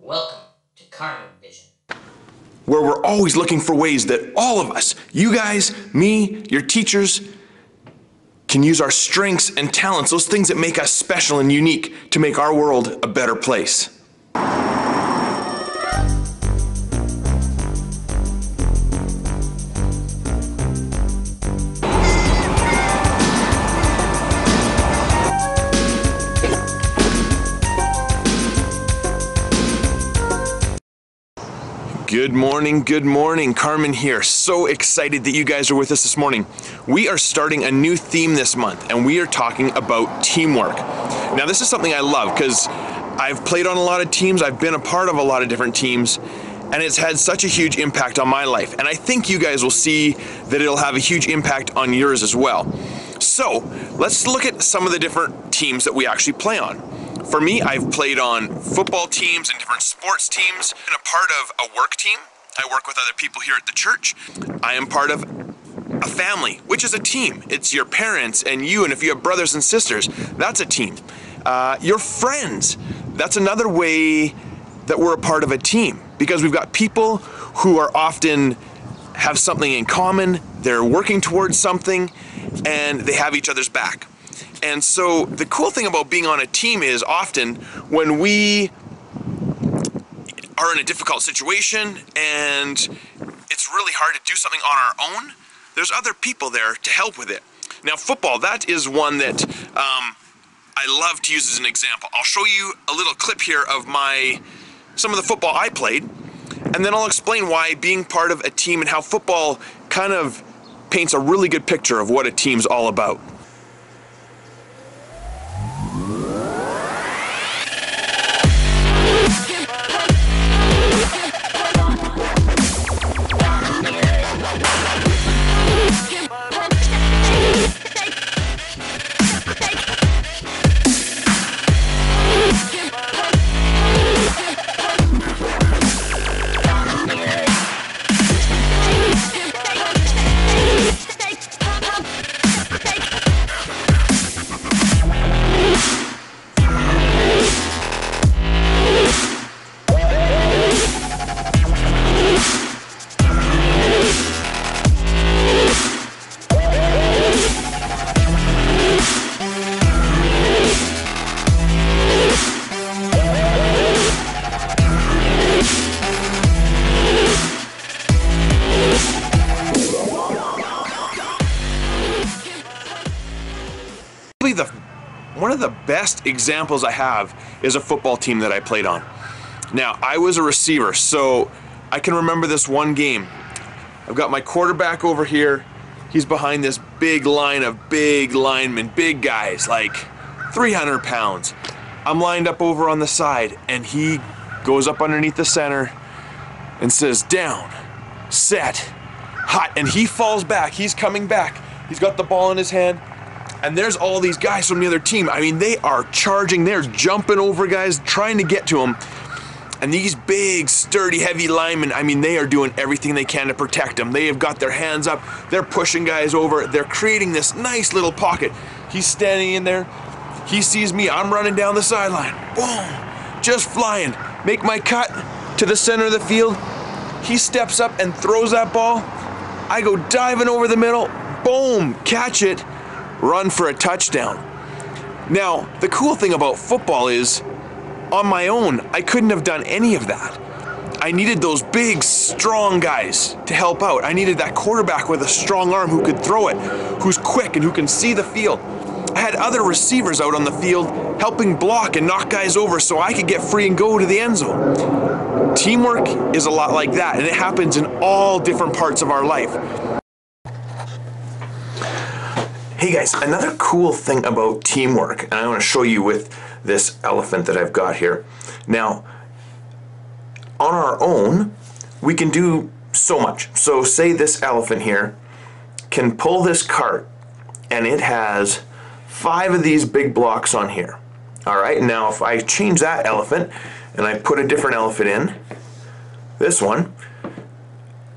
Welcome to Carmen Vision. where we're always looking for ways that all of us, you guys, me, your teachers, can use our strengths and talents, those things that make us special and unique, to make our world a better place. Good morning, good morning. Carmen here. So excited that you guys are with us this morning. We are starting a new theme this month, and we are talking about teamwork. Now, this is something I love because I've played on a lot of teams, I've been a part of a lot of different teams, and it's had such a huge impact on my life. And I think you guys will see that it'll have a huge impact on yours as well. So, let's look at some of the different teams that we actually play on. For me, I've played on football teams and different sports teams, and a part of a work team. I work with other people here at the church. I am part of a family, which is a team. It's your parents and you, and if you have brothers and sisters, that's a team. Uh, your friends, that's another way that we're a part of a team because we've got people who are often have something in common, they're working towards something, and they have each other's back. And so the cool thing about being on a team is often when we are in a difficult situation and it's really hard to do something on our own, there's other people there to help with it. Now, football, that is one that um, I love to use as an example. I'll show you a little clip here of my some of the football I played, and then I'll explain why being part of a team and how football kind of paints a really good picture of what a team's all about. Probably the one of the best examples I have is a football team that I played on. Now, I was a receiver, so I can remember this one game. I've got my quarterback over here. He's behind this big line of big linemen, big guys, like 300 pounds. I'm lined up over on the side, and he goes up underneath the center and says, Down, set, hot. And he falls back. He's coming back. He's got the ball in his hand. And there's all these guys from the other team. I mean, they are charging, they're jumping over guys, trying to get to him. And these big, sturdy, heavy linemen, I mean, they are doing everything they can to protect him. They have got their hands up, they're pushing guys over, they're creating this nice little pocket. He's standing in there, he sees me, I'm running down the sideline. Boom! Just flying. Make my cut to the center of the field. He steps up and throws that ball. I go diving over the middle. Boom! Catch it. Run for a touchdown. Now, the cool thing about football is, on my own, I couldn't have done any of that. I needed those big, strong guys to help out. I needed that quarterback with a strong arm who could throw it, who's quick and who can see the field. I had other receivers out on the field helping block and knock guys over so I could get free and go to the end zone. Teamwork is a lot like that, and it happens in all different parts of our life. Hey guys, another cool thing about teamwork, and I want to show you with this elephant that I've got here. Now, on our own, we can do so much. So, say this elephant here can pull this cart, and it has five of these big blocks on here. All right, now if I change that elephant and I put a different elephant in, this one,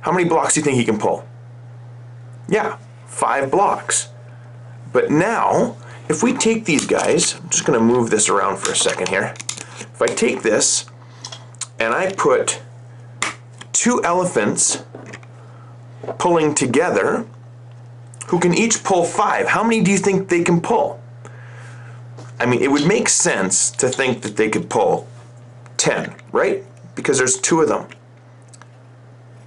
how many blocks do you think he can pull? Yeah, five blocks. But now, if we take these guys, I'm just going to move this around for a second here. If I take this and I put two elephants pulling together who can each pull five. How many do you think they can pull? I mean, it would make sense to think that they could pull 10, right? Because there's two of them.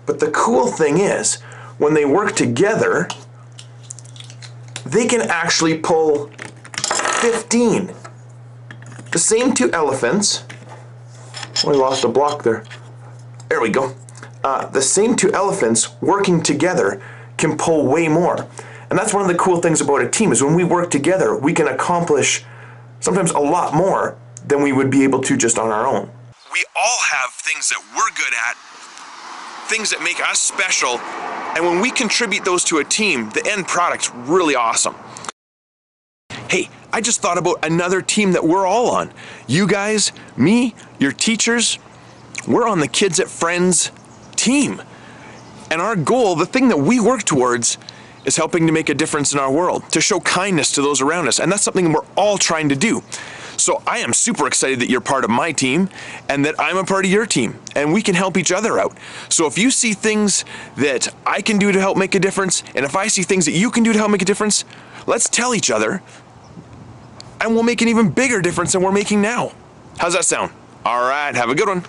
But the cool thing is, when they work together, they can actually pull 15. The same two elephants. Oh, I lost a block there. There we go. Uh, the same two elephants working together can pull way more. And that's one of the cool things about a team is when we work together, we can accomplish sometimes a lot more than we would be able to just on our own. We all have things that we're good at, things that make us special, and when we contribute those to a team, the end product's really awesome. Hey, I just thought about another team that we're all on. You guys, me, your teachers, we're on the Kids at Friends team. And our goal, the thing that we work towards, is helping to make a difference in our world, to show kindness to those around us. And that's something we're all trying to do. So I am super excited that you're part of my team and that I'm a part of your team and we can help each other out. So if you see things that I can do to help make a difference and if I see things that you can do to help make a difference, let's tell each other and we'll make an even bigger difference than we're making now. How's that sound? All right, have a good one.